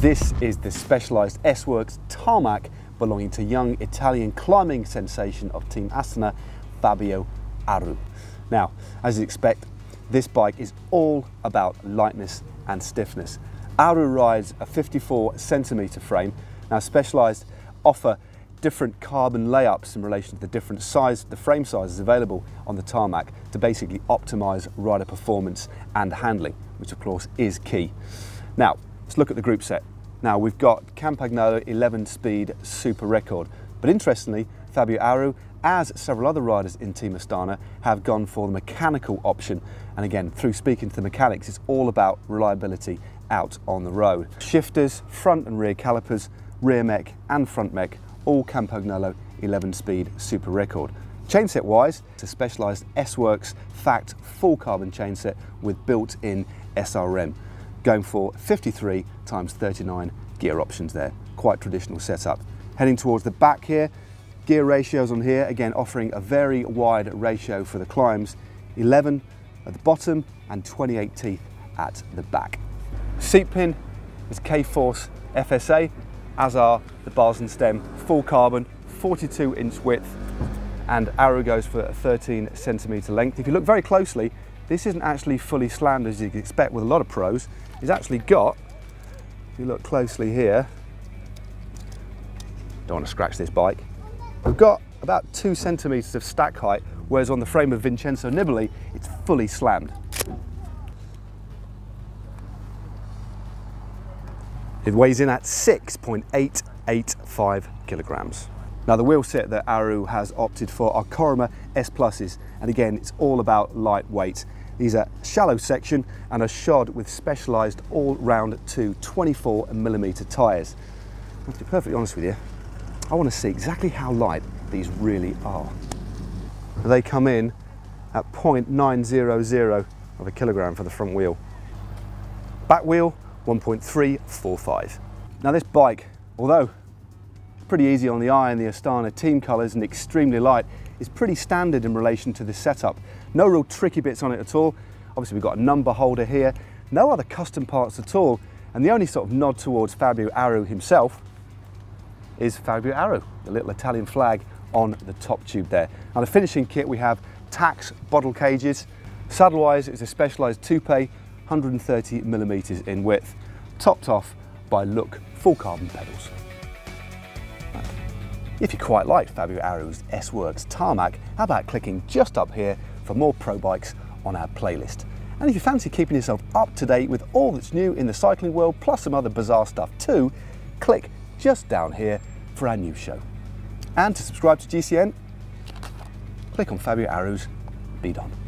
This is the Specialized S-Works tarmac belonging to young Italian climbing sensation of Team Astana, Fabio Aru. Now, as you expect, this bike is all about lightness and stiffness. Aru rides a 54 centimetre frame. Now, Specialized offer different carbon layups in relation to the different size, the frame sizes available on the tarmac to basically optimize rider performance and handling, which of course is key. Now, let's look at the group set. Now, we've got Campagnolo 11 speed super record, but interestingly, Fabio Aru as several other riders in Team Astana have gone for the mechanical option. And again, through speaking to the mechanics, it's all about reliability out on the road. Shifters, front and rear calipers, rear mech and front mech, all Campagnolo 11 speed super record. Chainset wise, it's a Specialized S-Works FACT full carbon chainset with built-in SRM, going for 53 times 39 gear options there. Quite traditional setup. Heading towards the back here, Gear ratios on here, again offering a very wide ratio for the climbs, 11 at the bottom and 28 teeth at the back. Seat pin is K-Force FSA, as are the bars and stem, full carbon, 42 inch width, and Aru goes for a 13 centimetre length. If you look very closely, this isn't actually fully slammed as you'd expect with a lot of pros. It's actually got, if you look closely here, don't want to scratch this bike, We've got about two centimetres of stack height, whereas on the frame of Vincenzo Nibali, it's fully slammed. It weighs in at 6.885 kilograms. Now the wheel set that Aru has opted for are Corima S Pluses, and again, it's all about lightweight. These are shallow section and are shod with Specialized all-round two 24 millimetre tyres. To be perfectly honest with you, I want to see exactly how light these really are. They come in at 0.900 of a kilogram for the front wheel. Back wheel, 1.345. Now this bike, although pretty easy on the eye in the Astana team colours and extremely light, is pretty standard in relation to this setup. No real tricky bits on it at all. Obviously we've got a number holder here, no other custom parts at all, and the only sort of nod towards Fabio Aru himself is Fabio Aru, the little Italian flag on the top tube there. Now the finishing kit we have Tacx bottle cages. Saddle-wise it's a Specialized Toupé, 130 millimetres in width, topped off by Look full carbon pedals. If you quite like Fabio Aru's S-Works tarmac, how about clicking just up here for more pro bikes on our playlist. And if you fancy keeping yourself up to date with all that's new in the cycling world, plus some other bizarre stuff too, click just down here for our new show. And to subscribe to GCN, click on Fabio Aru's Beat On.